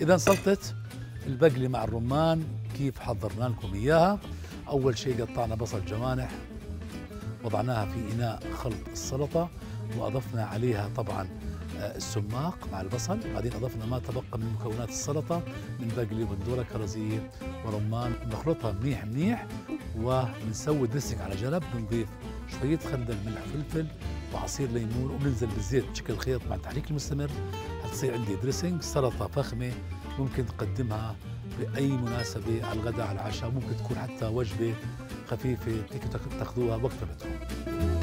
إذا سلطه البقلي مع الرمان كيف حضرنا لكم إياها؟ أول شيء قطعنا بصل جوانح وضعناها في إناء خلط السلطة وأضفنا عليها طبعا آه، السماق مع البصل. بعدين أضفنا ما تبقى من مكونات السلطة من بقلي وبندوره كرزيه ورمان. نخلطها منيح منيح وبنسوي دريسنج على جنب بنضيف شوية خردل ملح وفلفل وعصير ليمون وبننزل بالزيت بشكل خيط مع التحريك المستمر. حتصير عندي دريسنج سلطة فخمة ممكن تقدمها بأي مناسبة على الغداء على العشاء ممكن تكون حتى وجبة خفيفة تاخذوها وقت بدكم.